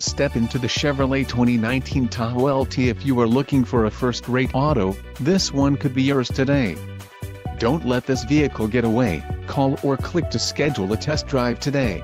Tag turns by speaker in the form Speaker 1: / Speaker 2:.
Speaker 1: Step into the Chevrolet 2019 Tahoe LT if you are looking for a first-rate auto, this one could be yours today. Don't let this vehicle get away, call or click to schedule a test drive today.